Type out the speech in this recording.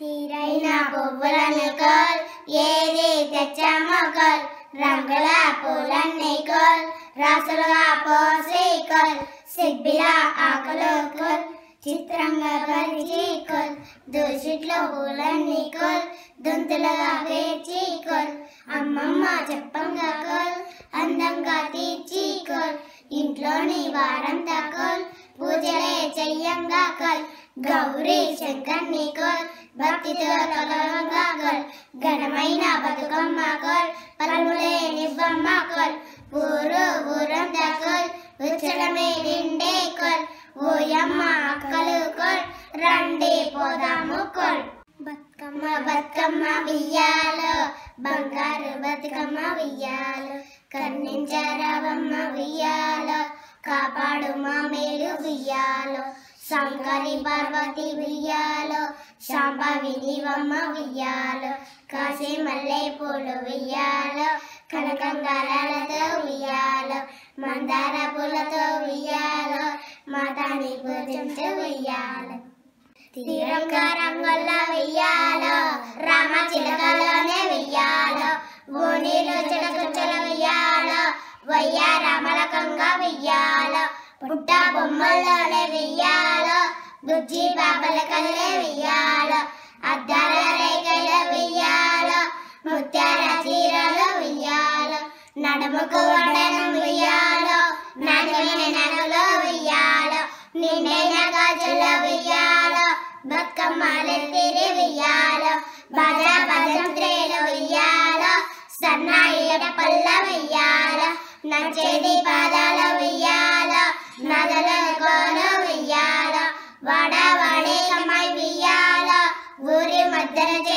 తీరైన పువ్వులని coal ఏది తెచ్చామో coal రంగుల పూలన్నీ కోల్ రాసులుగా పోసి కోల్ సిబ్బిలా ఆకులు కోల్ చిత్రంగా పరిచి కోల్ దూషిట్లో పూలన్నీ కోల్ దొంతులుగా పేర్చి కోల్ అమ్మమ్మ చెప్పంగా కోల్ అందంగా తీర్చి కోల్ ఇంట్లోని వారంతా కోల్ పూజలే చెయ్యంగా కోల్ గౌరీ శంకర్ని కోల్ భక్తితో కలవంగా కోల్ ఘనమైన బతుకమ్మ కోల్ పలుములే నివ్వమ్మ కోల్ ఊరు ఊరంతా కోల్ ఉచ్చడమే నిండే కోల్ ఓయమ్మ అక్కలు కోల్ రండి పోదాము కోల్ బతుకమ్మ బతుకమ్మ వియ్యాలో బంగారు బతుకమ్మ వియ్యాలో కర్ణించరవమ్మ వియ్యాలో కాపాడు మా మేలు వియ్యాలో శంకరి పార్వతి వియ్యాలో శాంభవి నీవమ్మ వియ్యాలో కాశీ మల్లె పూలు వియ్యాలో కనకంగారాలతో వియ్యాలో మందార పూలతో వియ్యాలో మాతాని పూజించు వియ్యాలో తిరంగా రంగుల వెయ్యాలో రామ చిలకలోనే వెయ్యాలో ఓణీలు చిలకుచ్చల వెయ్యాలో వయ్యా రామలకంగా వెయ్యాలో పుట్ట బొమ్మల్లోనే బుజ్జి పాపల కళ్ళే వెయ్యాలో అద్దాల రేఖల వెయ్యాలో ముత్యాల చీరలు వెయ్యాలో నడుముకు వడనం వెయ్యాలో నాణ్యమైన నడులో వెయ్యాలో నిండైన గాజుల వెయ్యాలో బతుకమ్మలెత్తిరి వెయ్యాలో బాజా భజంత్రేలు వెయ్యాలో సన్నాయిల పళ్ళ వెయ్యాలో నచ్చేది పాదాల that